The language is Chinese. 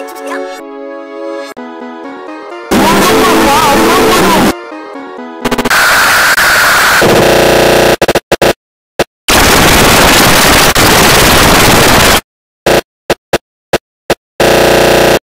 就是样